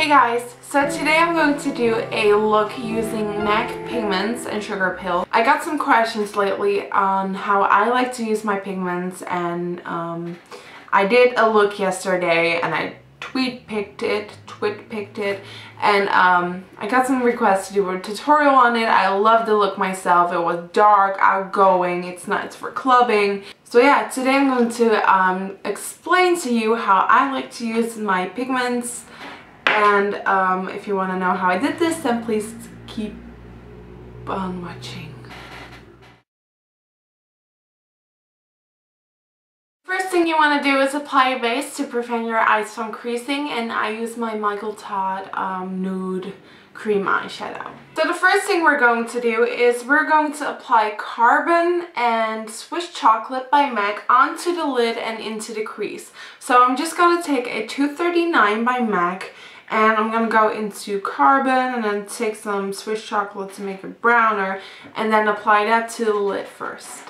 Hey guys, so today I'm going to do a look using MAC pigments and Sugarpill. I got some questions lately on how I like to use my pigments and um, I did a look yesterday and I tweet picked it, twit picked it, and um, I got some requests to do a tutorial on it. I love the look myself. It was dark, outgoing, it's not, it's for clubbing. So yeah, today I'm going to um, explain to you how I like to use my pigments and um, if you want to know how I did this, then please keep on watching. First thing you want to do is apply a base to prevent your eyes from creasing and I use my Michael Todd um, Nude Cream Eyeshadow. So the first thing we're going to do is we're going to apply Carbon and Swiss Chocolate by MAC onto the lid and into the crease. So I'm just going to take a 239 by MAC and I'm going to go into carbon and then take some Swiss chocolate to make it browner and then apply that to the lid first.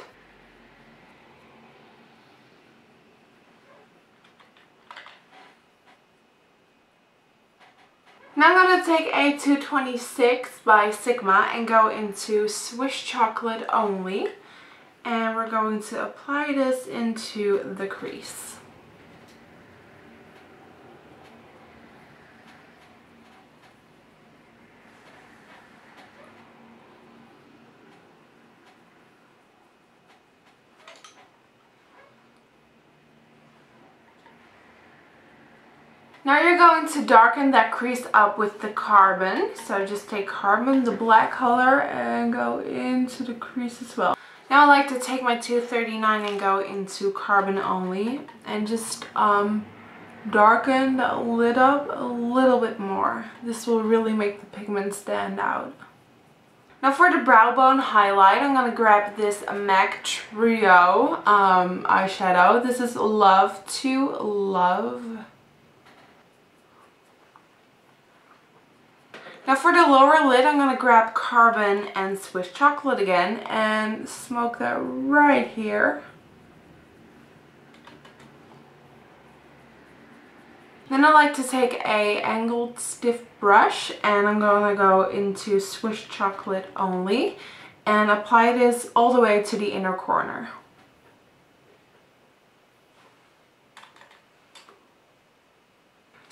Now I'm going to take a 226 by Sigma and go into Swiss chocolate only and we're going to apply this into the crease. Now you're going to darken that crease up with the carbon. So just take carbon, the black color, and go into the crease as well. Now I like to take my 239 and go into carbon only and just um, darken the lid up a little bit more. This will really make the pigment stand out. Now for the brow bone highlight, I'm going to grab this MAC Trio um, eyeshadow. This is Love to Love. Now for the lower lid, I'm going to grab Carbon and Swiss Chocolate again and smoke that right here. Then I like to take a angled stiff brush and I'm going to go into Swiss Chocolate only and apply this all the way to the inner corner.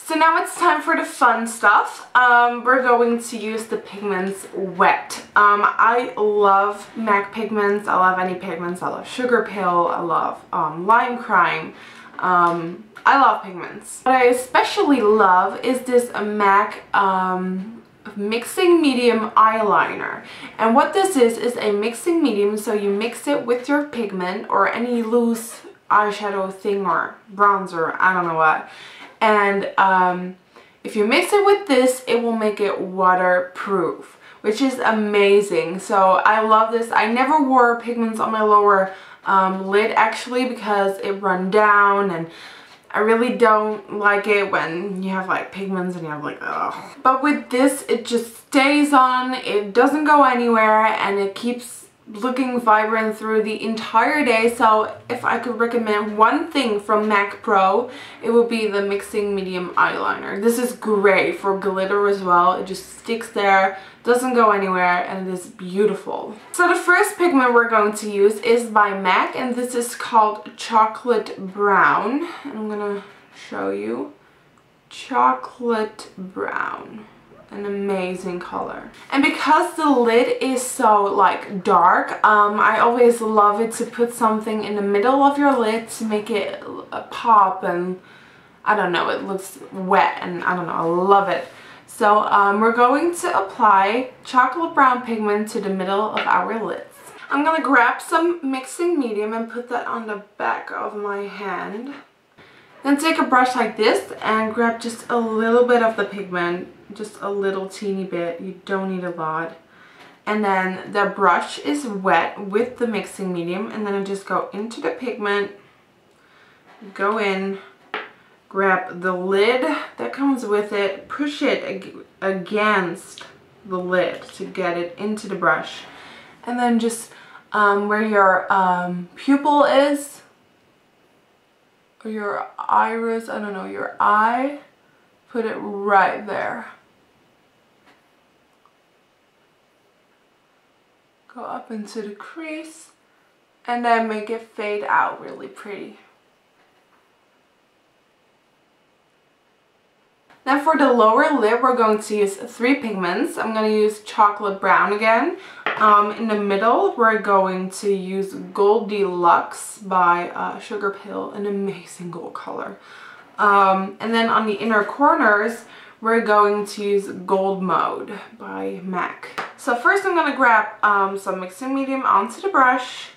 So now it's time for the fun stuff. Um, we're going to use the pigments wet. Um, I love MAC pigments. I love any pigments. I love Sugarpill. I love um, Lime Crime. Um, I love pigments. What I especially love is this MAC um, mixing medium eyeliner and what this is is a mixing medium so you mix it with your pigment or any loose eyeshadow thing or bronzer I don't know what and um, if you mix it with this it will make it waterproof which is amazing. So I love this. I never wore pigments on my lower um, lid actually because it run down and I really don't like it when you have like pigments and you have like ugh. But with this it just stays on, it doesn't go anywhere and it keeps looking vibrant through the entire day. So if I could recommend one thing from MAC Pro it would be the mixing medium eyeliner. This is great for glitter as well. It just sticks there doesn't go anywhere and it is beautiful. So the first pigment we're going to use is by MAC and this is called chocolate brown. I'm gonna show you. Chocolate brown an amazing color. And because the lid is so like dark um, I always love it to put something in the middle of your lid to make it pop and I don't know it looks wet and I don't know I love it. So um, we're going to apply chocolate brown pigment to the middle of our lids. I'm gonna grab some mixing medium and put that on the back of my hand then take a brush like this and grab just a little bit of the pigment, just a little teeny bit. You don't need a lot. And then the brush is wet with the mixing medium and then I just go into the pigment, go in, grab the lid that comes with it, push it ag against the lid to get it into the brush. And then just um, where your um, pupil is, or your iris, I don't know, your eye, put it right there. Go up into the crease and then make it fade out really pretty. Now for the lower lip, we're going to use three pigments. I'm going to use chocolate brown again. Um, in the middle, we're going to use Goldilux by uh, Sugarpill, an amazing gold color. Um, and then on the inner corners, we're going to use Gold Mode by MAC. So first I'm going to grab um, some mixing medium onto the brush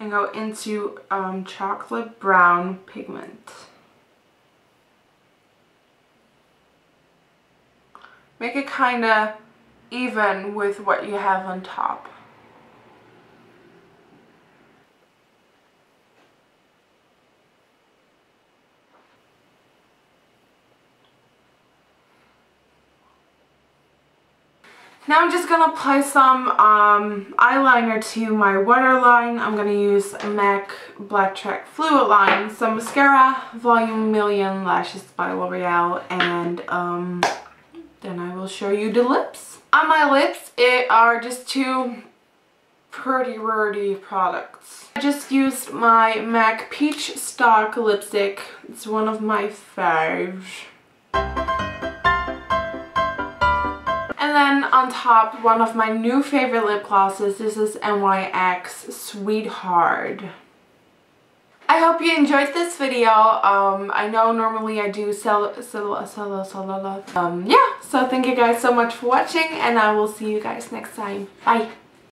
and go into um, chocolate brown pigment. Make it kind of even with what you have on top. Now I'm just going to apply some um, eyeliner to my waterline. I'm going to use MAC Blacktrack Fluidline, some mascara, Volume Million Lashes by L'Oreal, and um, then I will show you the lips. On my lips, it are just two pretty wordy products. I just used my MAC Peachstock lipstick. It's one of my faves. And then on top, one of my new favorite lip glosses. This is NYX Sweetheart. I hope you enjoyed this video. Um, I know normally I do sell, sell, sell, sell, um, yeah. So thank you guys so much for watching and I will see you guys next time. Bye.